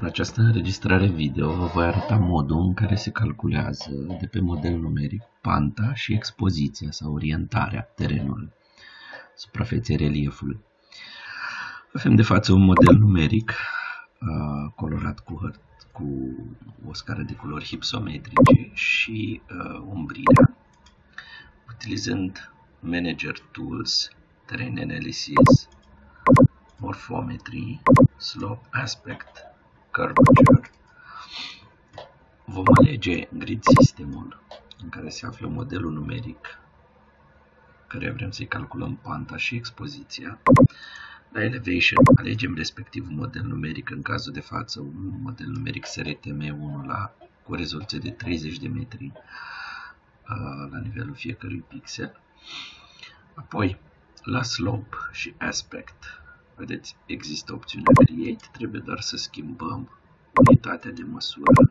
În această înregistrare video vă voi arăta modul în care se calculează de pe model numeric panta și expoziția sau orientarea terenului, suprafeței reliefului. Avem de față un model numeric uh, colorat cu, hărt, cu o scară de culori hipsometrice și uh, umbrirea, utilizând Manager Tools, Terrain Analysis, Morphometry, Slope Aspect, Curvature. Vom alege grid sistemul în care se află modelul numeric care vrem să-i calculăm panta și expoziția. La Elevation alegem respectiv un model numeric, în cazul de față un model numeric SRTM1 la, cu o rezoluție de 30 de metri uh, la nivelul fiecărui pixel. Apoi, la Slope și Aspect Vedeți, există opțiunea Create, trebuie doar să schimbăm unitatea de măsură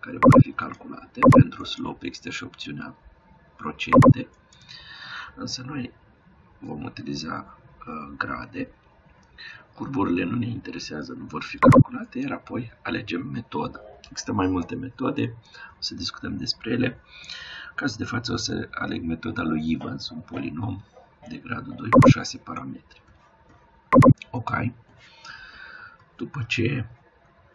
care vor fi calculate. Pentru slope există și opțiunea procente, însă noi vom utiliza uh, grade. Curburile nu ne interesează, nu vor fi calculate, iar apoi alegem metoda. Există mai multe metode, o să discutăm despre ele. În cazul de față o să aleg metoda lui Evans, un polinom de gradul 2 cu 6 parametri. OK. După ce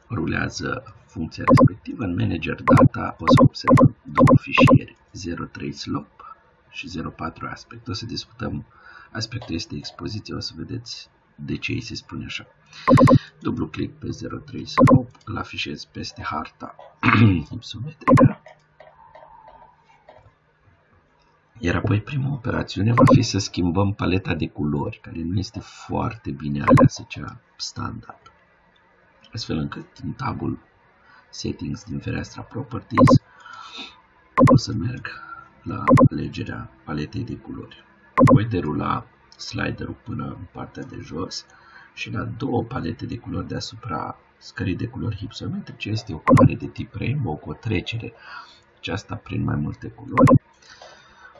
rulează funcția respectivă, în Manager Data o să observăm două fișiere, 03 Slope și 04 Aspect. O să discutăm, aspectul este expoziție, o să vedeți de ce îi se spune așa. Dublu click pe 03 Slope, îl afișez peste harta ipsometrică Iar apoi prima operațiune va fi să schimbăm paleta de culori, care nu este foarte bine aleasă cea standard. Astfel încât în tabul Settings din fereastra Properties o să merg la alegerea paletei de culori. Voi derula sliderul până în partea de jos și la două palete de culori deasupra scării de culori hipsometrice este o culoare de tip rainbow cu o trecere aceasta prin mai multe culori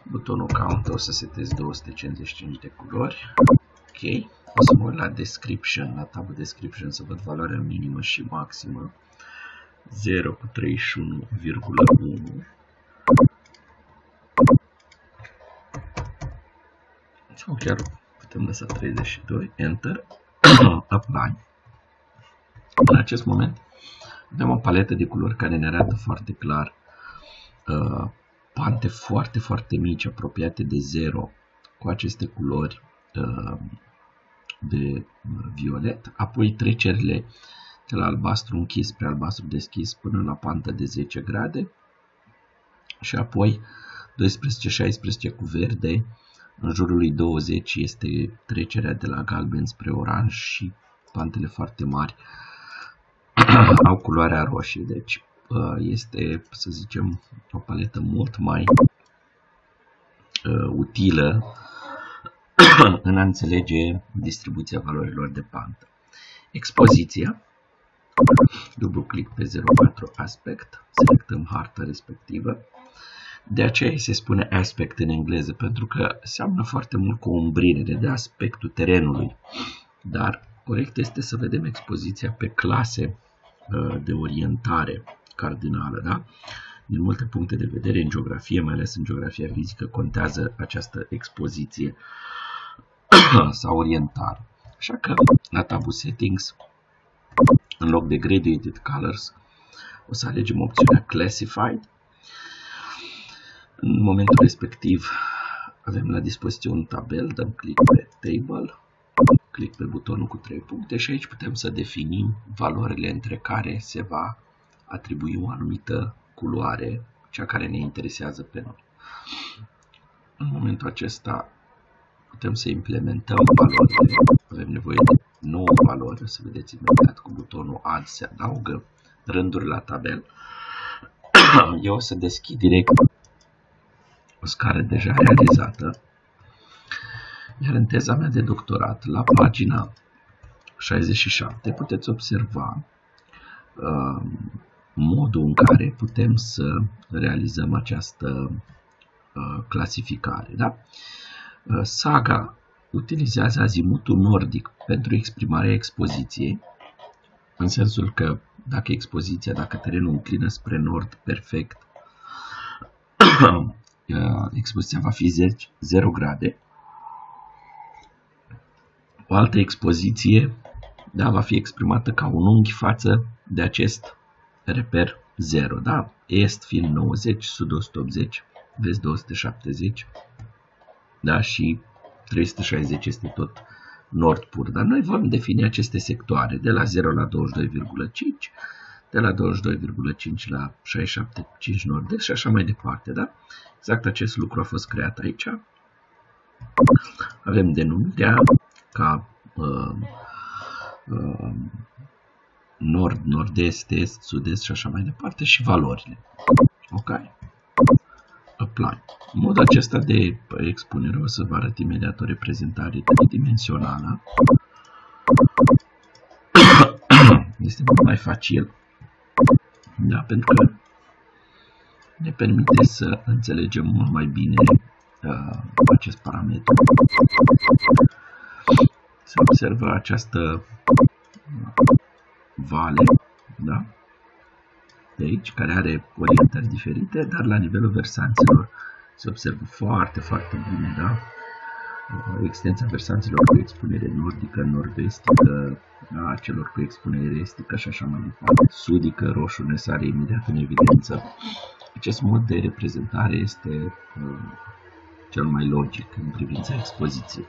butonul count o să setez 255 de culori. Ok. O să mă uit la description, la tabul description să văd valoarea minimă și maximă. 0 cu 31,1. Sau chiar putem lăsa 32, Enter, Apply. În acest moment avem o paletă de culori care ne arată foarte clar uh, pante foarte, foarte mici, apropiate de zero, cu aceste culori uh, de violet, apoi trecerile de la albastru închis spre albastru deschis până la pantă de 10 grade. Și apoi 12-16 cu verde, în jurul lui 20 este trecerea de la galben spre oranj și pantele foarte mari au culoarea roșie, deci Uh, este, să zicem, o paletă mult mai uh, utilă în a înțelege distribuția valorilor de pantă. Expoziția, dublu click pe 04 aspect, selectăm harta respectivă. De aceea se spune aspect în engleză, pentru că seamănă foarte mult cu o umbrire de aspectul terenului. Dar corect este să vedem expoziția pe clase uh, de orientare cardinală. Da? Din multe puncte de vedere, în geografie, mai ales în geografia fizică, contează această expoziție sau orientare. Așa că la tabul Settings, în loc de Gradiated Colors, o să alegem opțiunea Classified. În momentul respectiv avem la dispoziție un tabel, dăm click pe Table, click pe butonul cu 3 puncte și aici putem să definim valorile între care se va atribui o anumită culoare, cea care ne interesează pe noi. În momentul acesta putem să implementăm valorile. Avem nevoie de nouă valori. O să vedeți imediat cu butonul Add se adaugă rânduri la tabel. Eu o să deschid direct o scară deja realizată. Iar în teza mea de doctorat, la pagina 67, puteți observa uh, modul în care putem să realizăm această uh, clasificare. Da? Uh, saga utilizează azimutul nordic pentru exprimarea expoziției, în sensul că dacă expoziția, dacă terenul înclină spre nord perfect, expoziția va fi 0 grade. O altă expoziție da, va fi exprimată ca un unghi față de acest reper 0. Da? Est fiind 90, sud 180, vest 270 da? și 360 este tot nord pur. Dar noi vom defini aceste sectoare de la 0 la 22,5, de la 22,5 la 67,5 nord și așa mai departe. Da? Exact acest lucru a fost creat aici. Avem denumirea ca uh, uh, nord, nord-est, est, sud-est și așa mai departe și valorile. Ok? Apply. Modul acesta de expunere o să vă arăt imediat o reprezentare tridimensională. Este mult mai facil. Da, pentru că ne permite să înțelegem mult mai bine uh, acest parametru. Se observă această vale, da? de aici, care are orientări diferite, dar la nivelul versanților se observă foarte, foarte bine, da? extensia versanților cu expunere nordică, nord-vestică, da? celor cu expunere estică și așa mai departe. Sudică, roșu ne sare imediat în evidență. Acest mod de reprezentare este uh, cel mai logic în privința expoziției.